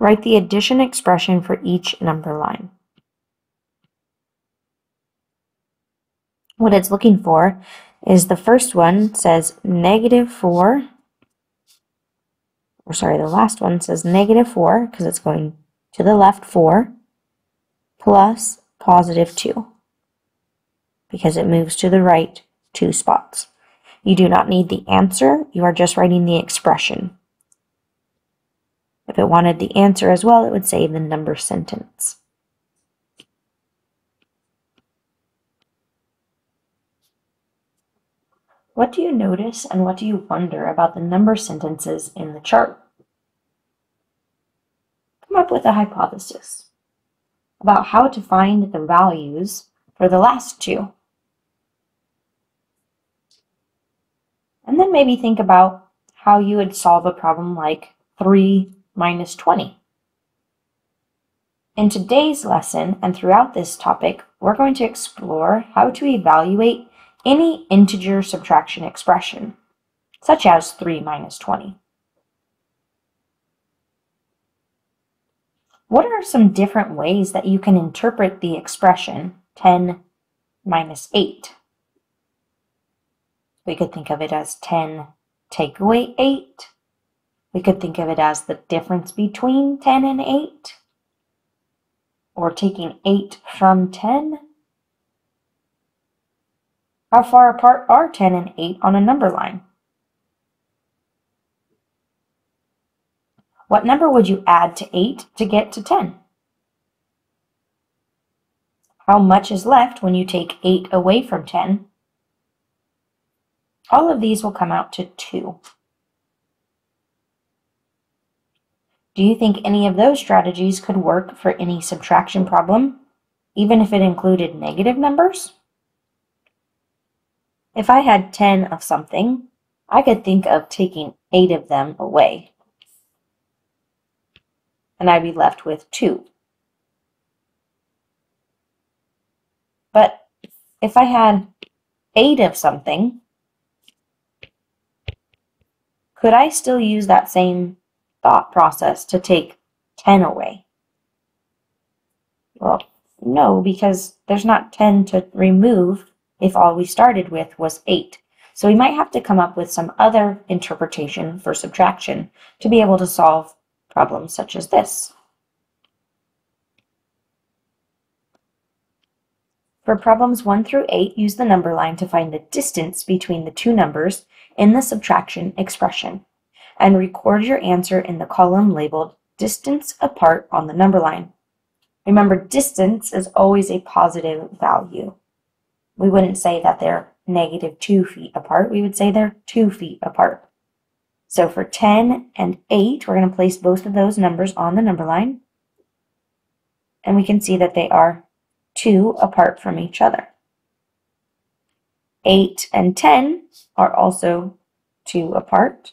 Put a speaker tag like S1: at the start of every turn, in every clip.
S1: Write the addition expression for each number line. What it's looking for is the first one says negative 4, or sorry, the last one says negative 4 because it's going to the left 4 plus positive 2 because it moves to the right two spots. You do not need the answer, you are just writing the expression. If it wanted the answer as well, it would say the number sentence. What do you notice and what do you wonder about the number sentences in the chart? Come up with a hypothesis about how to find the values for the last two. And then maybe think about how you would solve a problem like 3 minus 20. In today's lesson and throughout this topic, we're going to explore how to evaluate any integer subtraction expression, such as 3 minus 20. What are some different ways that you can interpret the expression 10 minus 8? We could think of it as 10 take away 8, we could think of it as the difference between 10 and 8, or taking 8 from 10. How far apart are 10 and 8 on a number line? What number would you add to 8 to get to 10? How much is left when you take 8 away from 10? All of these will come out to 2. Do you think any of those strategies could work for any subtraction problem, even if it included negative numbers? If I had 10 of something, I could think of taking 8 of them away, and I'd be left with 2. But if I had 8 of something, could I still use that same thought process to take 10 away. Well, no, because there's not 10 to remove if all we started with was 8. So we might have to come up with some other interpretation for subtraction to be able to solve problems such as this. For problems 1 through 8, use the number line to find the distance between the two numbers in the subtraction expression and record your answer in the column labeled distance apart on the number line. Remember, distance is always a positive value. We wouldn't say that they're negative 2 feet apart. We would say they're 2 feet apart. So for 10 and 8, we're going to place both of those numbers on the number line. And we can see that they are 2 apart from each other. 8 and 10 are also 2 apart.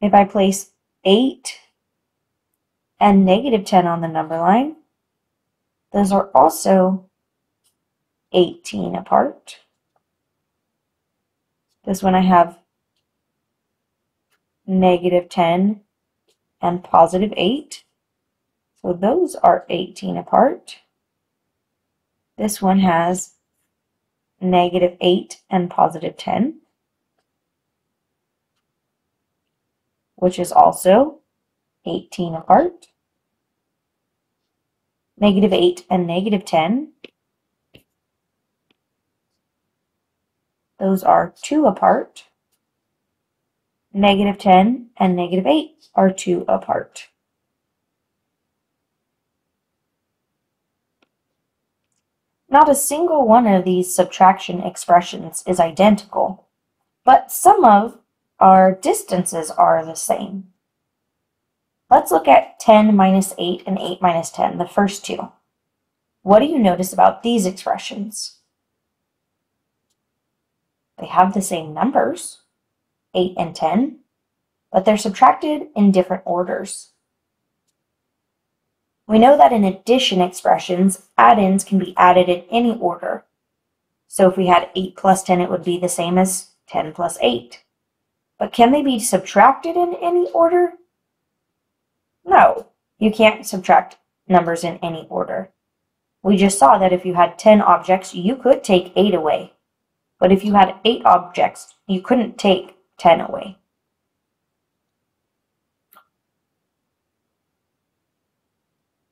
S1: If I place 8 and negative 10 on the number line, those are also 18 apart. This one I have negative 10 and positive 8. So those are 18 apart. This one has negative 8 and positive 10. which is also 18 apart. Negative 8 and negative 10. Those are 2 apart. Negative 10 and negative 8 are 2 apart. Not a single one of these subtraction expressions is identical, but some of our distances are the same. Let's look at 10 minus 8 and 8 minus 10, the first two. What do you notice about these expressions? They have the same numbers, 8 and 10, but they're subtracted in different orders. We know that in addition expressions, addends can be added in any order. So if we had 8 plus 10, it would be the same as 10 plus 8. But can they be subtracted in any order? No, you can't subtract numbers in any order. We just saw that if you had 10 objects, you could take 8 away. But if you had 8 objects, you couldn't take 10 away.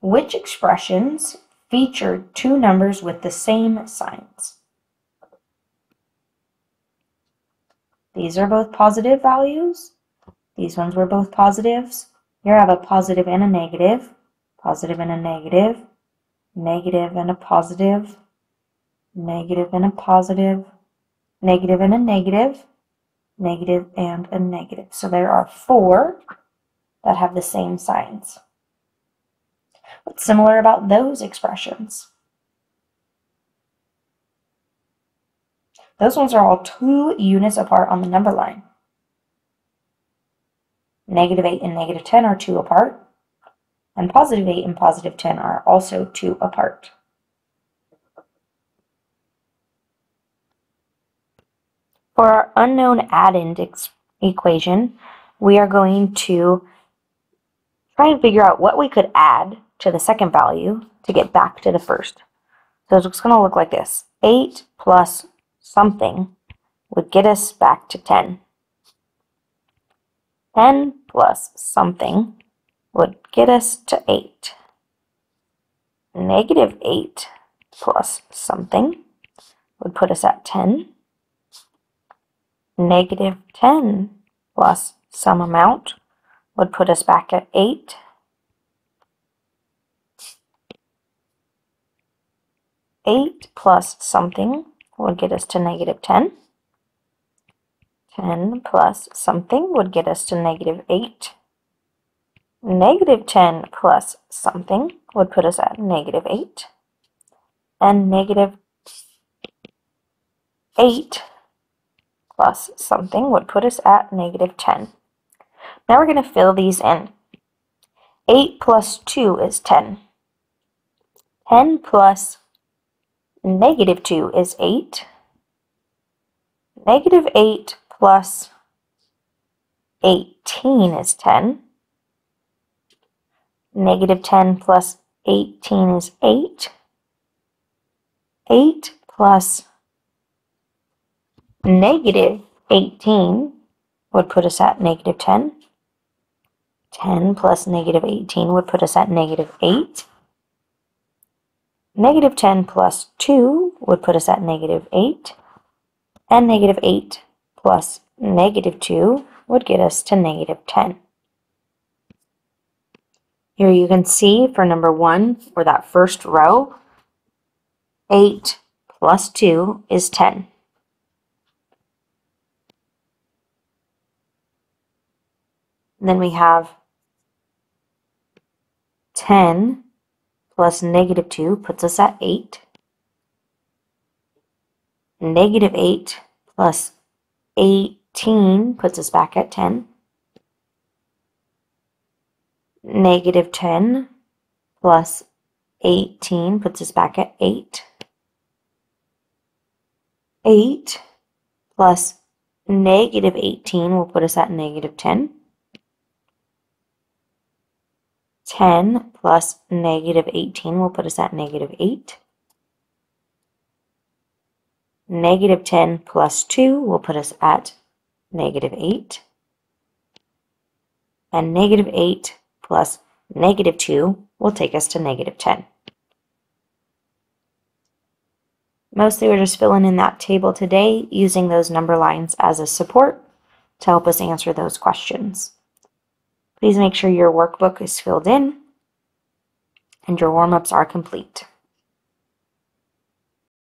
S1: Which expressions feature two numbers with the same signs? These are both positive values. These ones were both positives. Here I have a positive and a negative, positive and a negative, negative and a positive, negative and a positive, negative and a negative, negative and a negative. So there are four that have the same signs. What's similar about those expressions? Those ones are all two units apart on the number line. Negative 8 and negative 10 are 2 apart. And positive 8 and positive 10 are also 2 apart. For our unknown addend equation, we are going to try and figure out what we could add to the second value to get back to the first. So it's going to look like this. 8 plus something would get us back to 10. 10 plus something would get us to 8. Negative 8 plus something would put us at 10. Negative 10 plus some amount would put us back at 8. Eight plus something would get us to negative 10. 10 plus something would get us to negative 8. Negative 10 plus something would put us at negative 8. And negative 8 plus something would put us at negative 10. Now we're going to fill these in. 8 plus 2 is 10. 10 plus negative 2 is 8. Negative 8 plus 18 is 10. Negative 10 plus 18 is 8. 8 plus negative 18 would put us at negative 10. 10 plus negative 18 would put us at negative 8. Negative 10 plus 2 would put us at negative 8. And negative 8 plus negative 2 would get us to negative 10. Here you can see for number 1, or that first row, 8 plus 2 is 10. then we have 10 plus negative 2 puts us at 8. Negative 8 plus 18 puts us back at 10. Negative 10 plus 18 puts us back at 8. 8 plus negative 18 will put us at negative 10. 10 plus negative 18 will put us at negative 8. Negative 10 plus 2 will put us at negative 8. And negative 8 plus negative 2 will take us to negative 10. Mostly we're just filling in that table today using those number lines as a support to help us answer those questions. Please make sure your workbook is filled in and your warm-ups are complete.